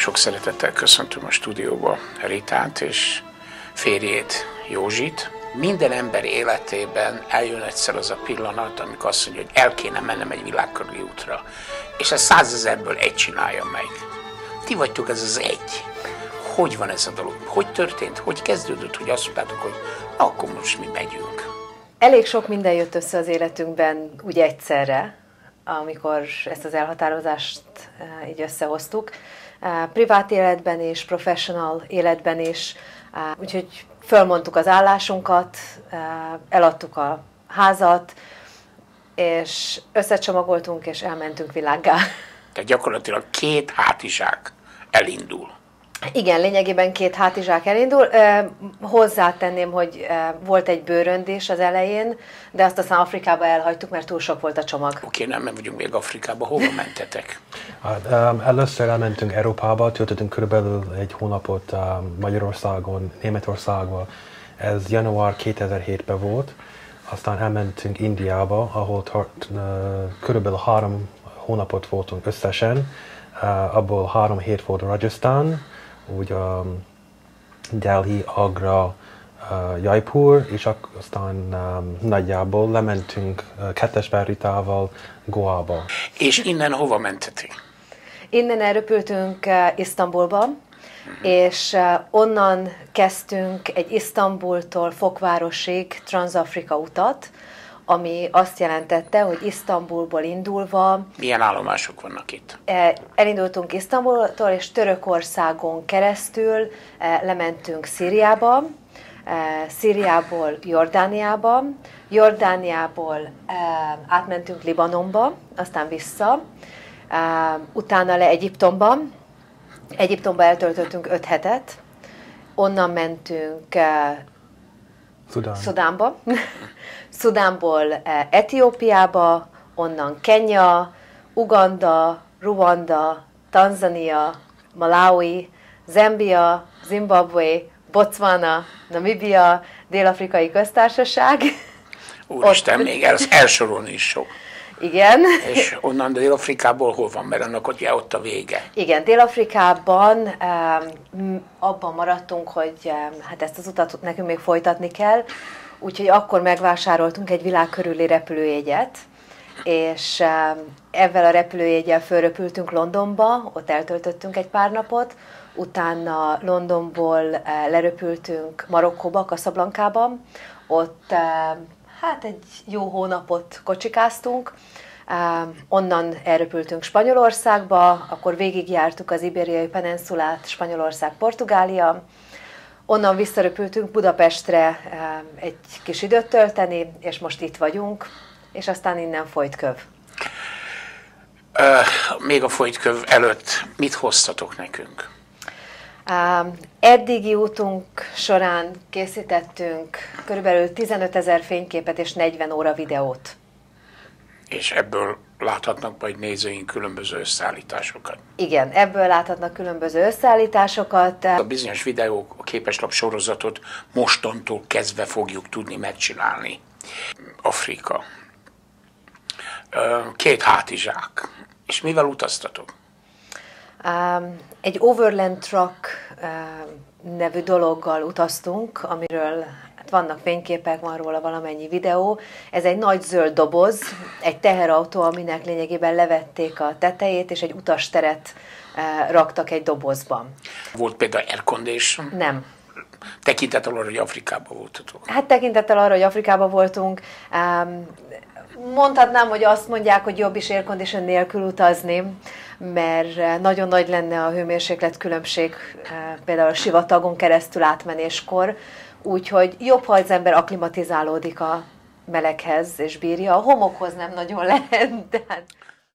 Sok szeretettel köszöntöm a stúdióba Ritát és férjét Józsit. Minden ember életében eljön egyszer az a pillanat, amikor azt mondja, hogy el kéne mennem egy világkörüli útra. És a százezerből egy csinálja meg. Ti vagytok ez az egy. Hogy van ez a dolog? Hogy történt? Hogy kezdődött, hogy azt mondtátok, hogy akkor most mi megyünk? Elég sok minden jött össze az életünkben úgy egyszerre, amikor ezt az elhatározást eh, így összehoztuk. Eh, privát életben és professional életben is. Eh, úgyhogy fölmondtuk az állásunkat, eladtuk a házat, és összecsomagoltunk, és elmentünk világgá. Tehát gyakorlatilag két hátizsák elindul. Igen, lényegében két hátizsák elindul. Hozzátenném, hogy volt egy bőröndés az elején, de azt aztán Afrikába elhagytuk, mert túl sok volt a csomag. Oké, nem, nem vagyunk még Afrikába. Hova mentetek? Hát, um, először elmentünk Európába, töltöttünk körülbelül egy hónapot um, Magyarországon, Németországban. Ez január 2007-ben volt. Aztán elmentünk Indiába, ahol tart, uh, körülbelül három hónapot voltunk összesen. Uh, abból három hét volt Rajasthan, úgy um, Delhi, Agra, uh, Jaipur, és aztán um, nagyjából lementünk uh, kettes Beritával Goába. És innen hova mentetek? Innen elröpültünk uh, Isztambulba, uh-huh. és uh, onnan kezdtünk egy Isztambultól Fokvárosig Transafrika utat, ami azt jelentette, hogy Isztambulból indulva... Milyen állomások vannak itt? E, elindultunk Isztambultól, és Törökországon keresztül e, lementünk Szíriába, e, Szíriából Jordániába, Jordániából átmentünk Libanonba, aztán vissza, utána le Egyiptomba, Egyiptomba eltöltöttünk öt hetet, onnan mentünk Szudán. Szudánba, Szudánból eh, Etiópiába, onnan Kenya, Uganda, Ruanda, Tanzania, Malawi, Zambia, Zimbabwe, Botswana, Namibia, Dél-Afrikai Köztársaság. Úristen, Ott... még el, elsorolni is sok. Igen. És onnan Dél-Afrikából hol van? Mert annak ott, ott a vége. Igen, Dél-Afrikában um, abban maradtunk, hogy um, hát ezt az utat nekünk még folytatni kell, úgyhogy akkor megvásároltunk egy világ körüli repülőjegyet, és um, ezzel a repülőjegyel fölröpültünk Londonba, ott eltöltöttünk egy pár napot, utána Londonból uh, leröpültünk Marokkóba, Casablanca-ba, ott uh, hát egy jó hónapot kocsikáztunk, onnan elröpültünk Spanyolországba, akkor végigjártuk az Ibériai Peninsulát, Spanyolország, Portugália, onnan visszaröpültünk Budapestre egy kis időt tölteni, és most itt vagyunk, és aztán innen folyt köv. Uh, még a folytköv előtt mit hoztatok nekünk? Eddigi útunk során készítettünk körülbelül 15 ezer fényképet és 40 óra videót. És ebből láthatnak majd nézőink különböző összeállításokat. Igen, ebből láthatnak különböző összeállításokat. A bizonyos videók, a képeslap sorozatot mostantól kezdve fogjuk tudni megcsinálni. Afrika. Két hátizsák. És mivel utaztatok? Egy Overland Truck nevű dologgal utaztunk, amiről hát vannak fényképek, van róla valamennyi videó. Ez egy nagy zöld doboz, egy teherautó, aminek lényegében levették a tetejét, és egy utasteret raktak egy dobozban. Volt például air Nem. Tekintettel arra, hogy Afrikában voltatok. Hát tekintettel arra, hogy Afrikában voltunk, mondhatnám, hogy azt mondják, hogy jobb is aircondition nélkül utazni, mert nagyon nagy lenne a hőmérséklet különbség eh, például a sivatagon keresztül átmenéskor, úgyhogy jobb, ha az ember aklimatizálódik a meleghez és bírja. A homokhoz nem nagyon lehet, de